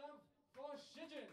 love for Shijin.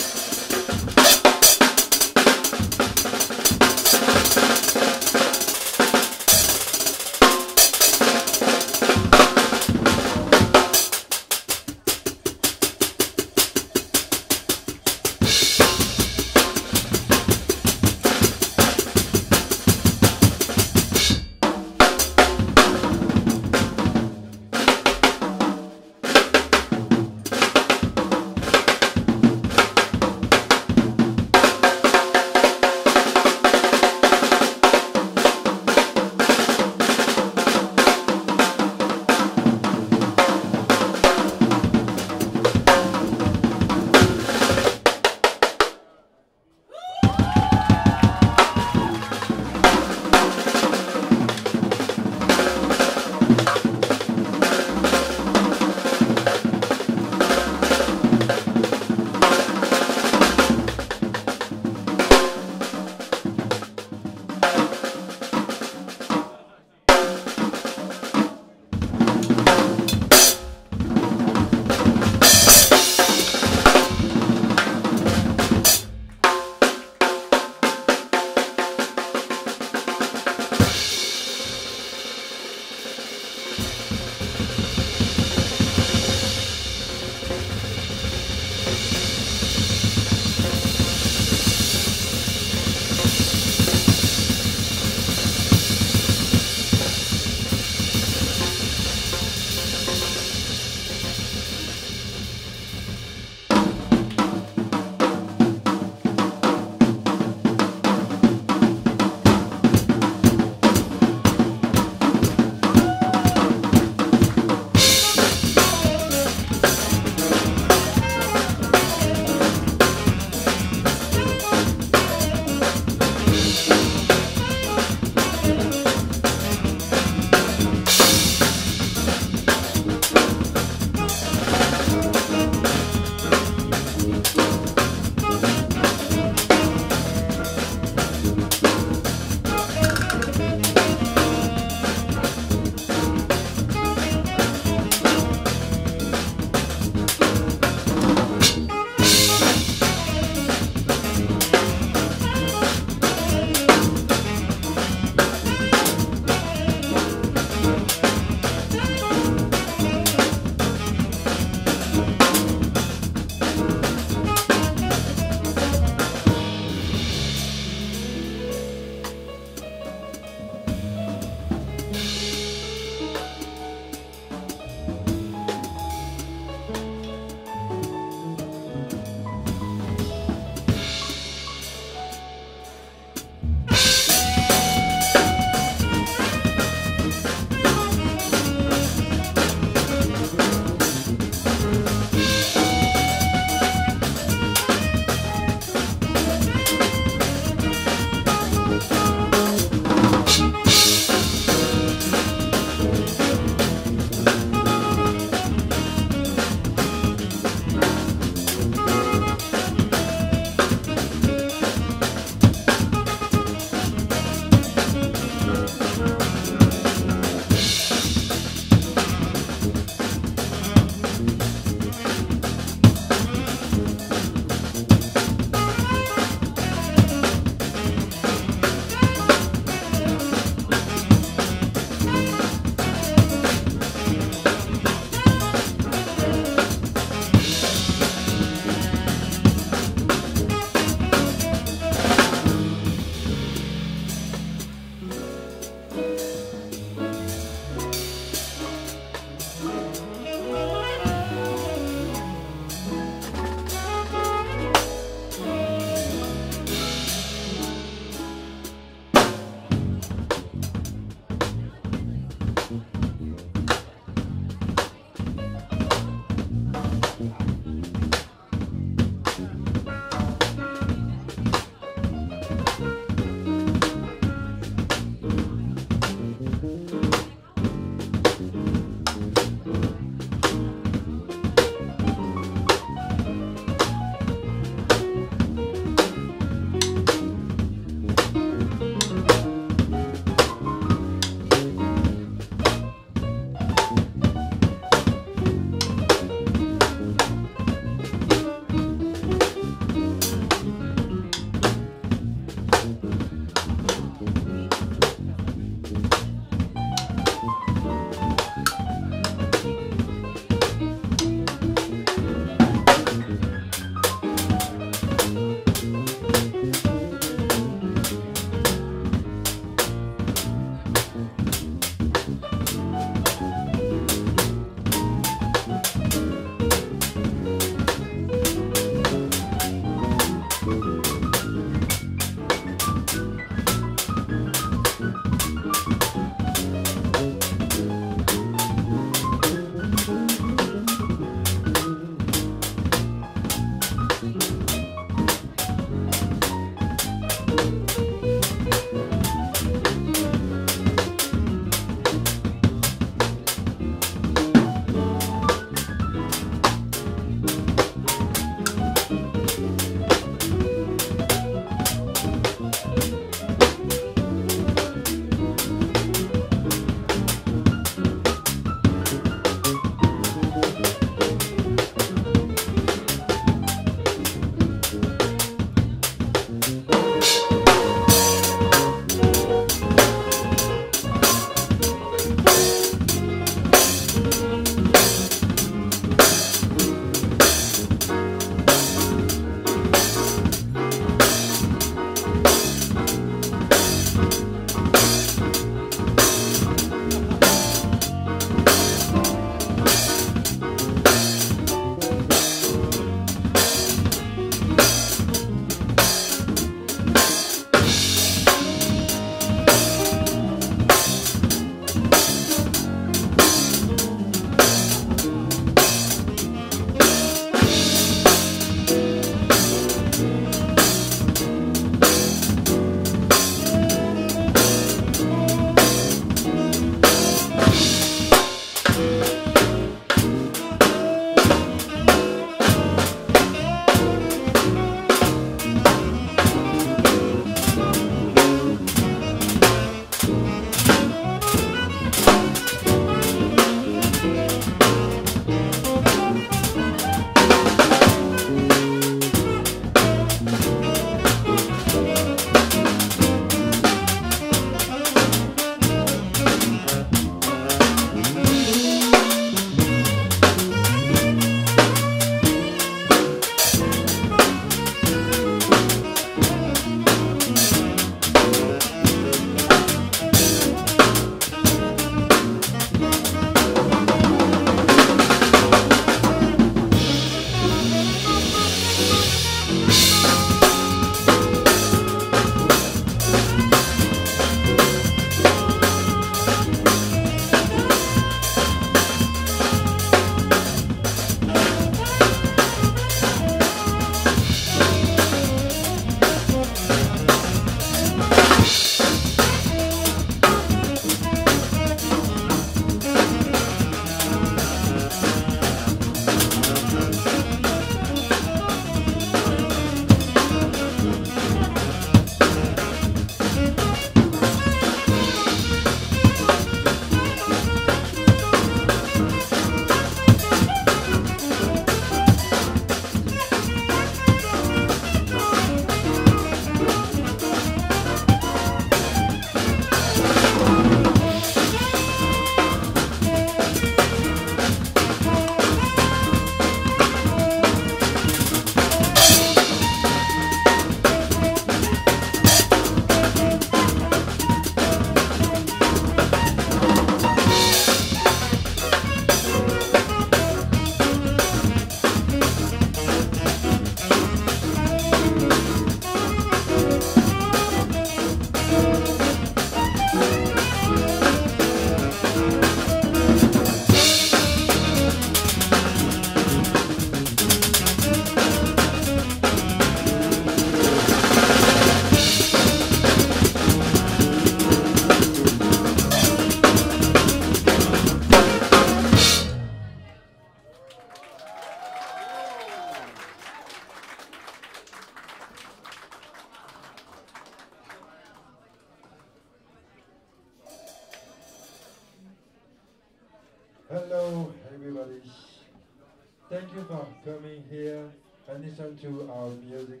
Listen to our music.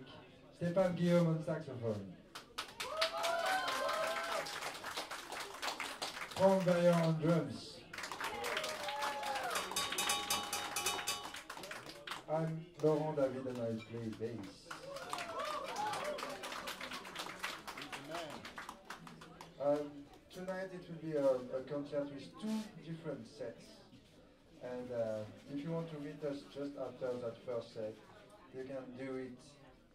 Stéphane Guillaume on saxophone. Franck Vaillant on drums. I'm Laurent David and I play bass. Um, tonight it will be a, a concert with two different sets. And uh, if you want to meet us just after that first set, you can do it.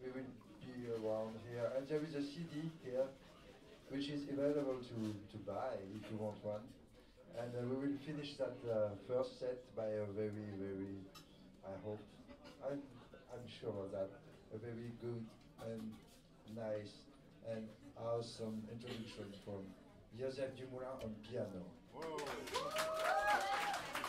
We will be around here. And there is a CD here, which is available to, to buy if you want one. And uh, we will finish that uh, first set by a very, very, I hope, I'm, I'm sure of that, a very good and nice and awesome introduction from Jozef Dumoulin on piano. Thank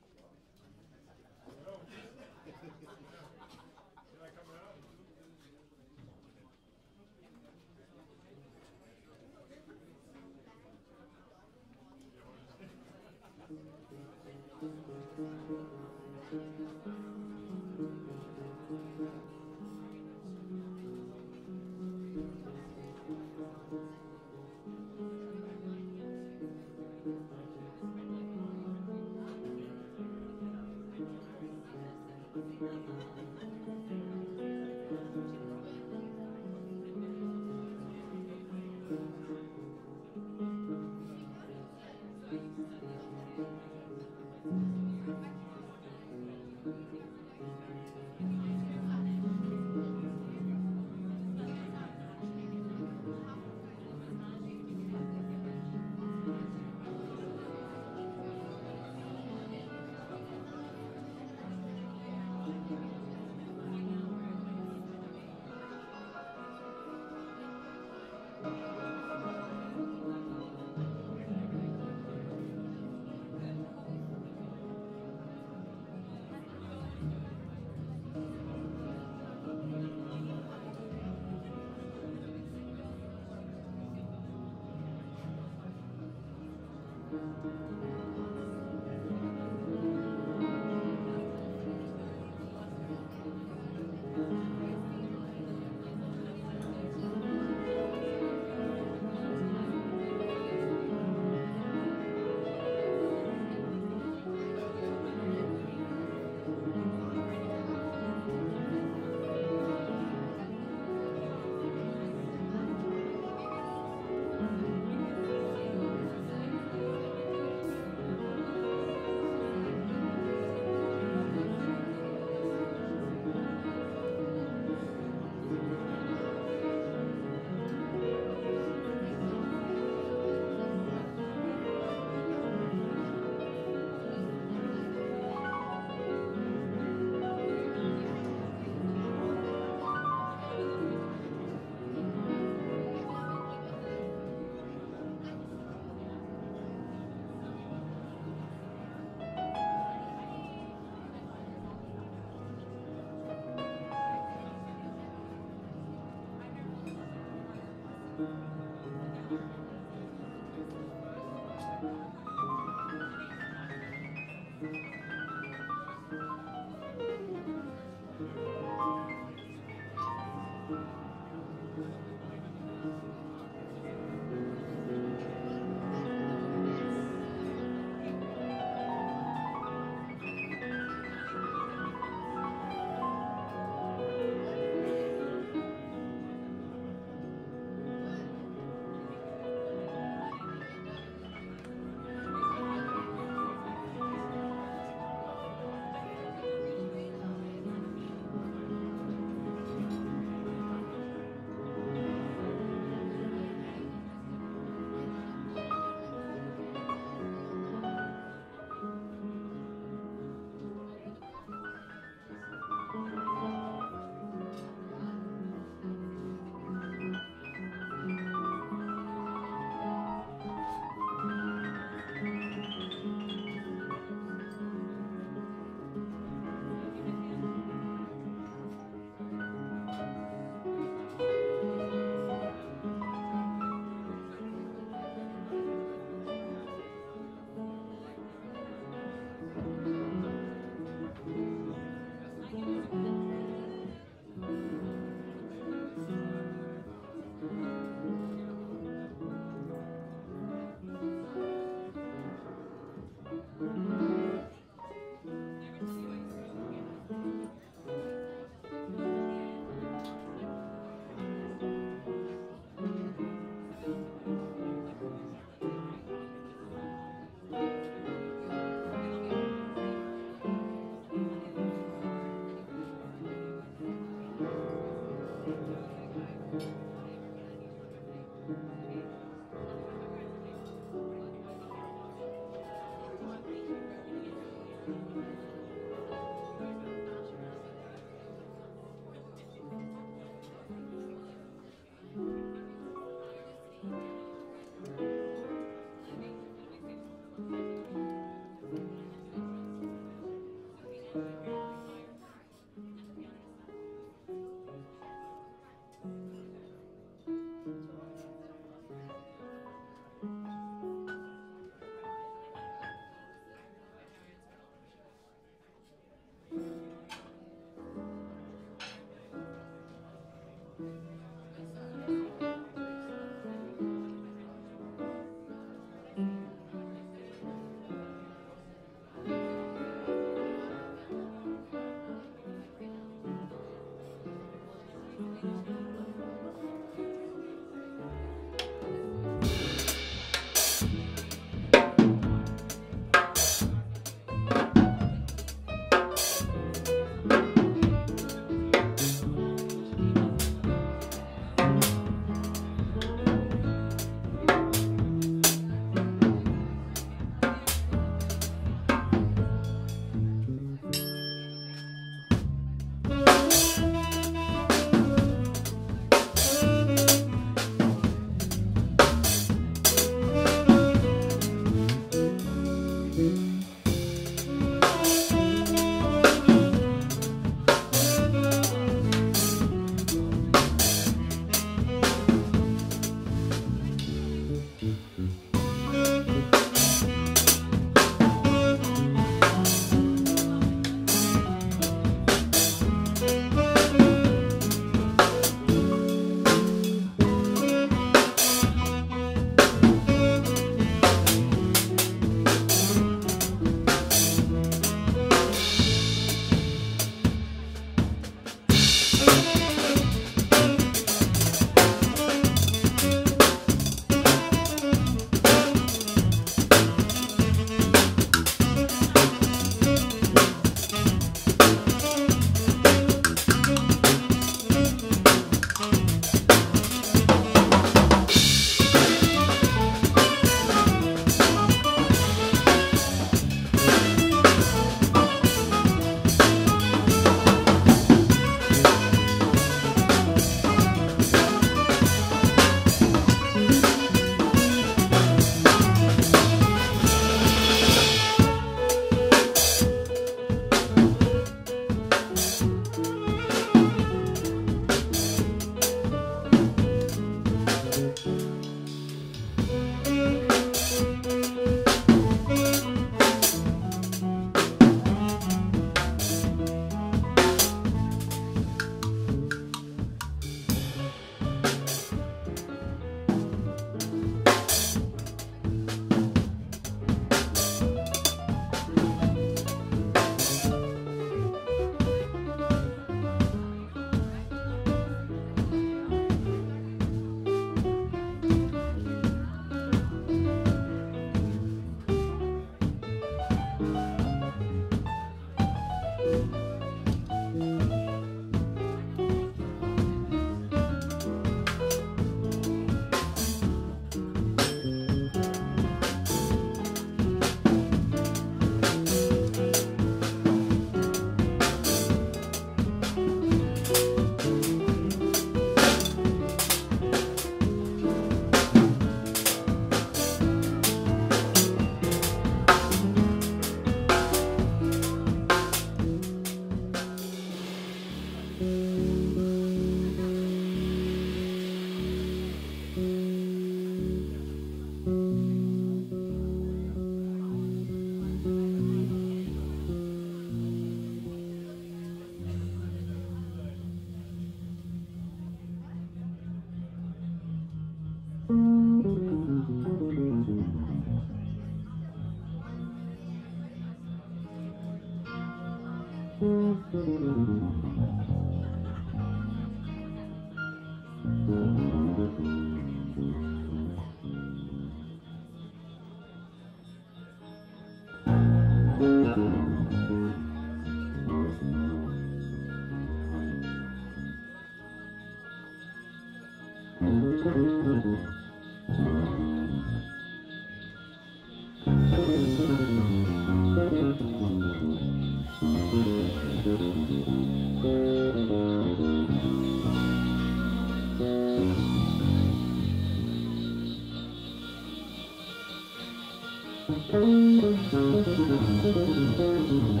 Mm-hmm.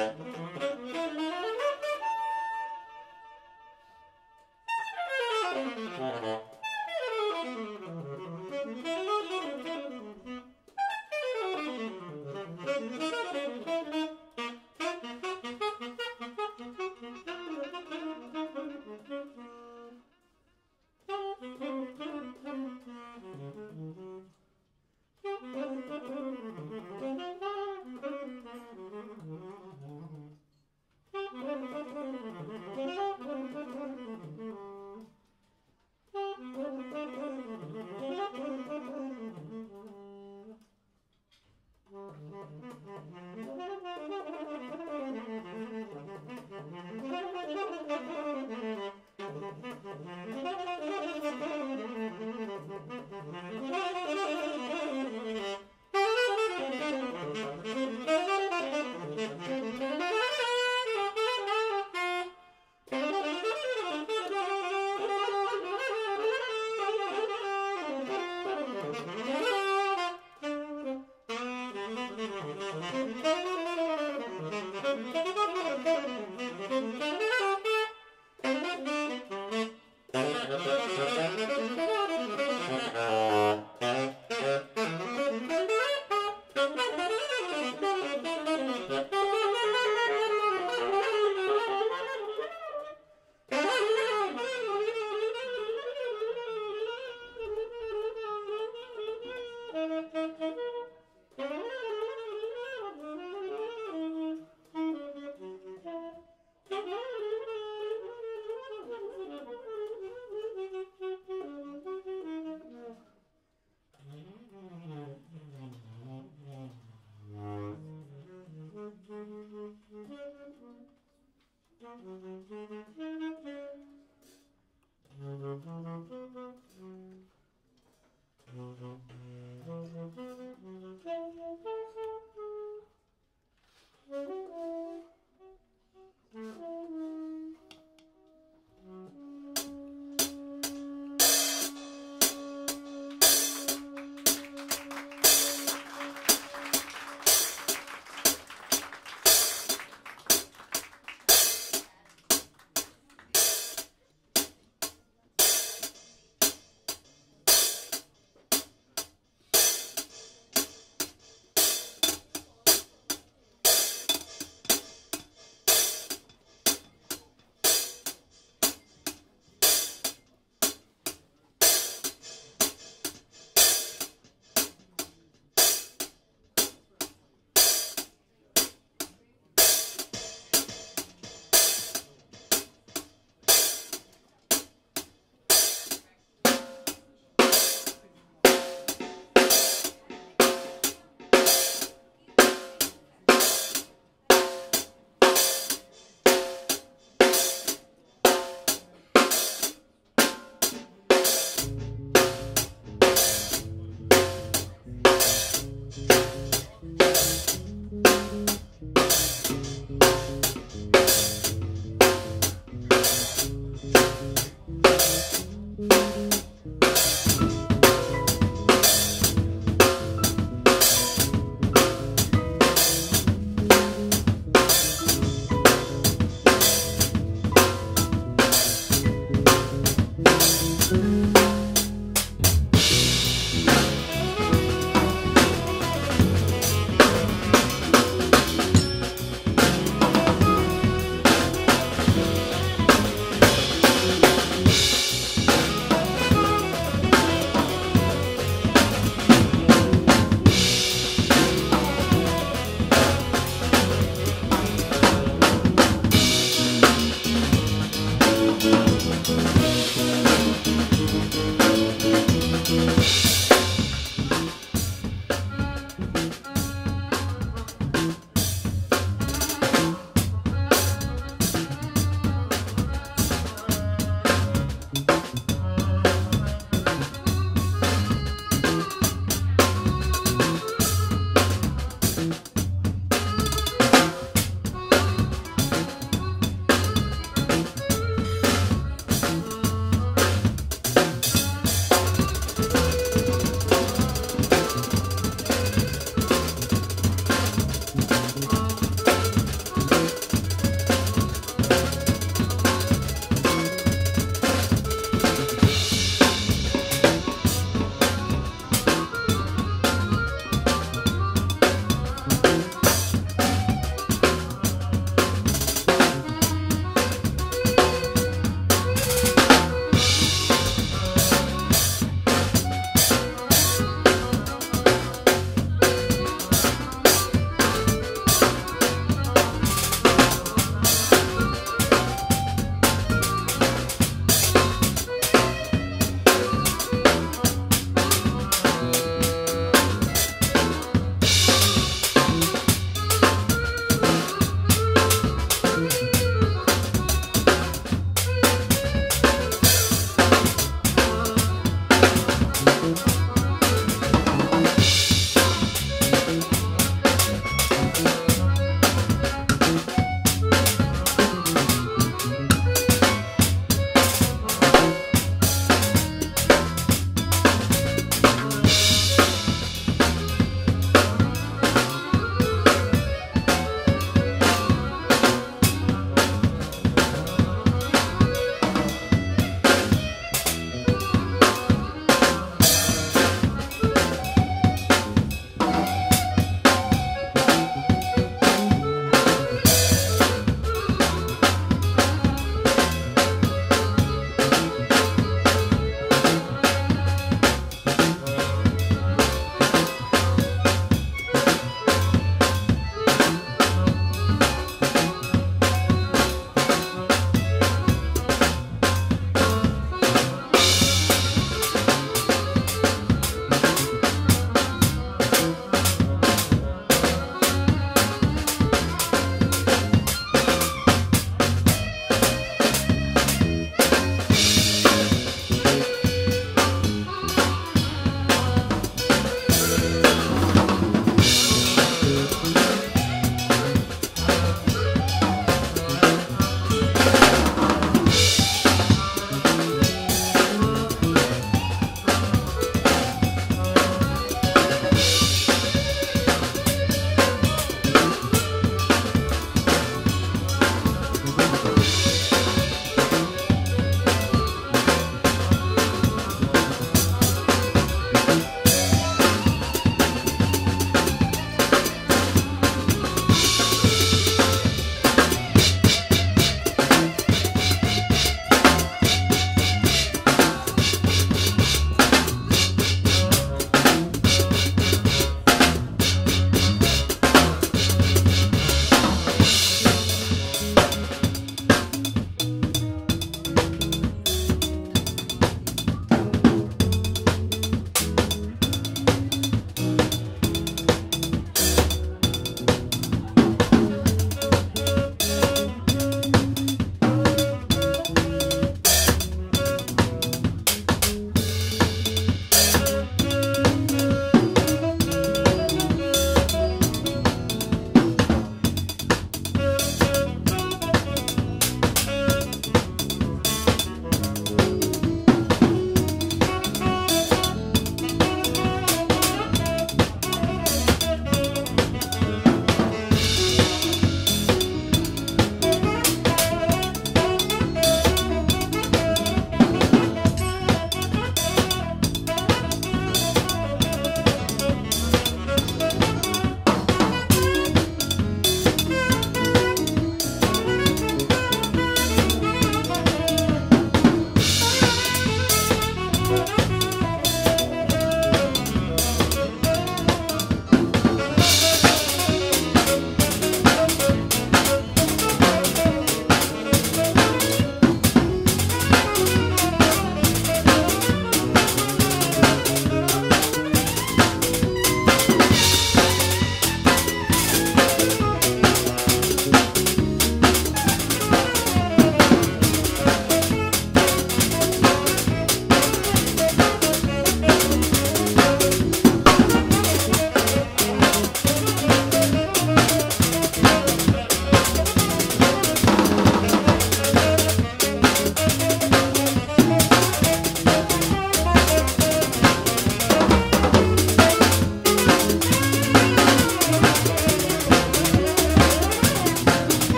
Thank you.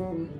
Mm-hmm.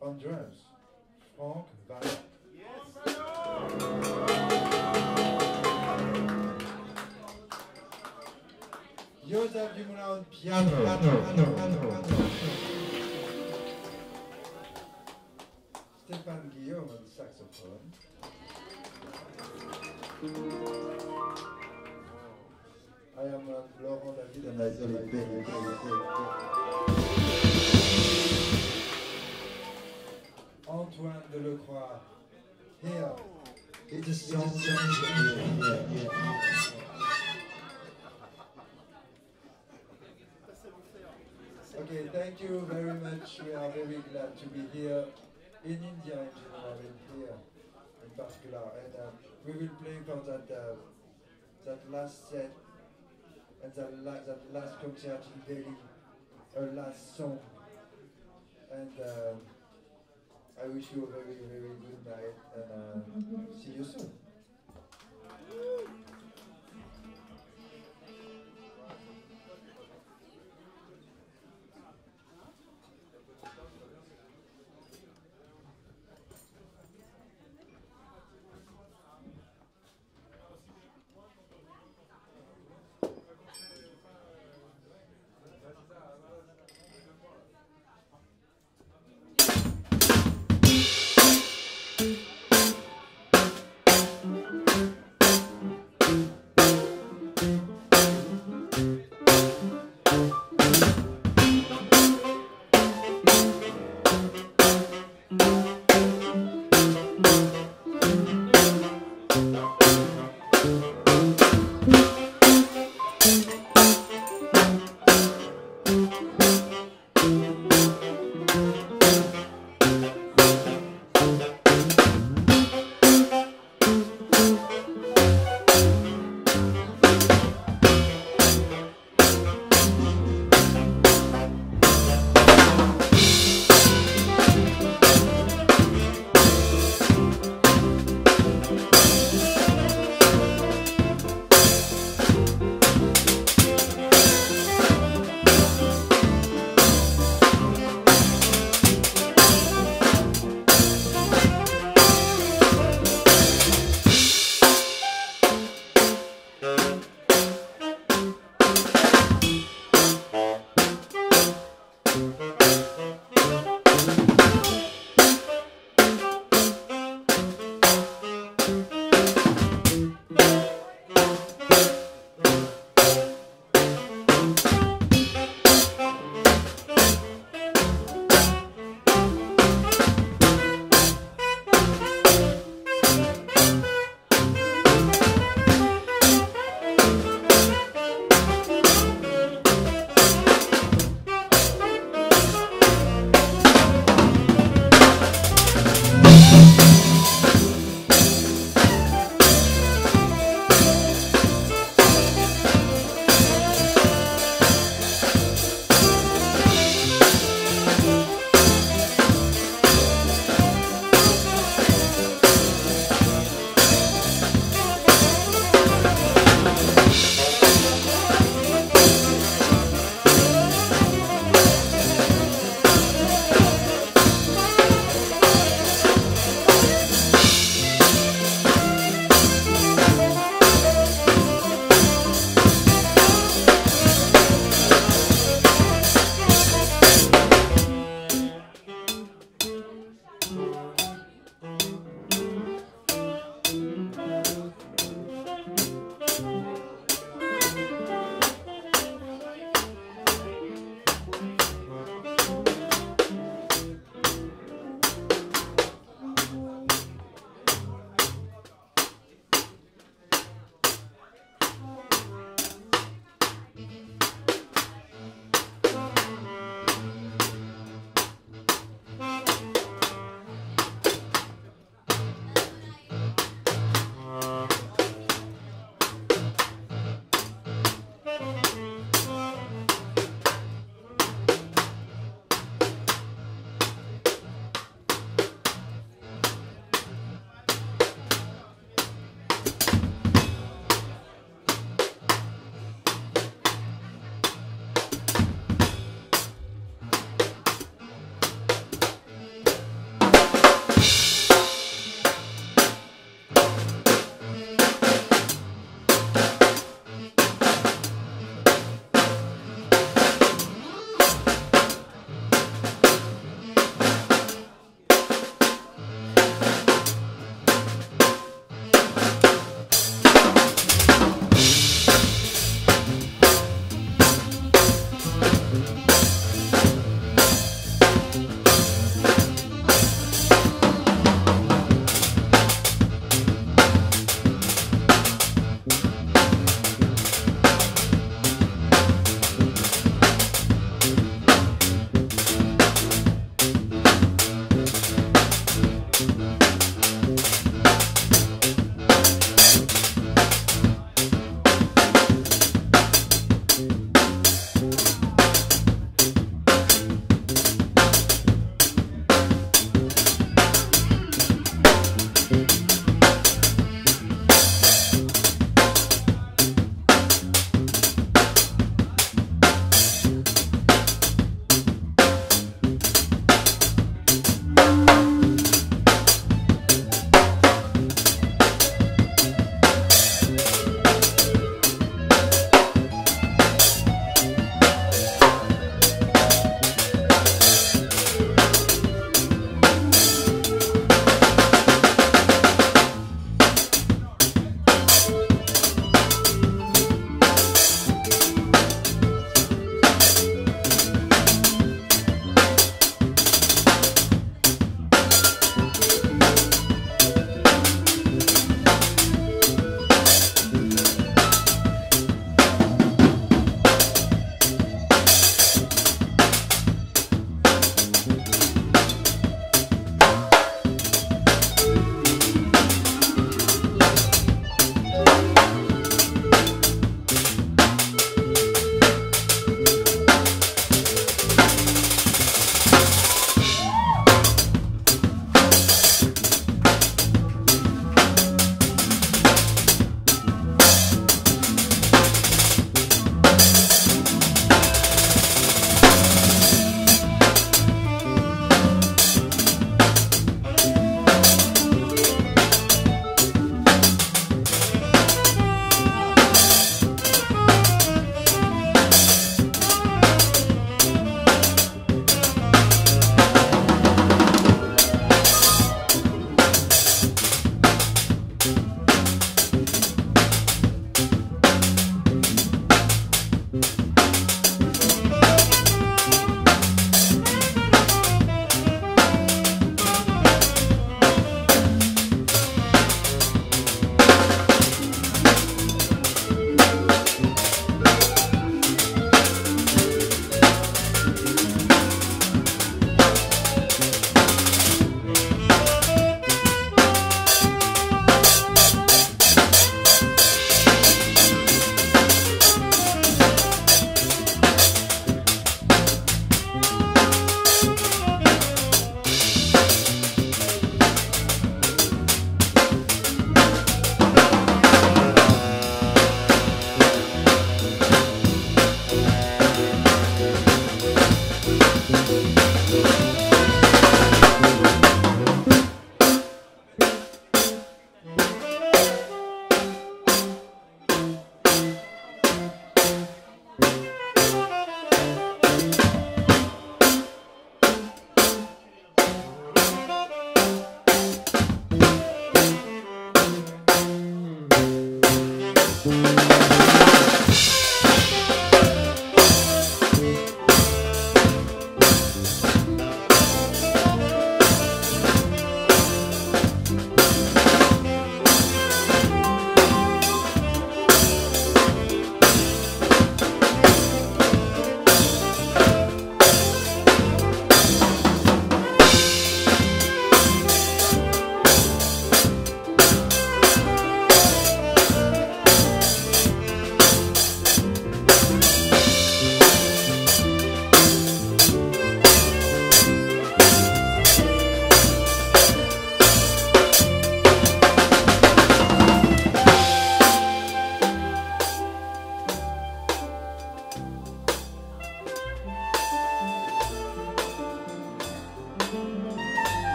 on drums, Franck Vaillant. Jozef Dumoulin on piano. piano, piano, piano. Stéphane Guillaume on saxophone. I am Laurent David and I. Antoine Delecroix. Here. It. Yeah, yeah. Okay, thank you very much. We are very glad to be here in India in general and here in particular. And uh, we will play for that uh, that last set and that, la- that last concert in Delhi, a last song. And uh, I wish you a very, very good night and uh, see you soon.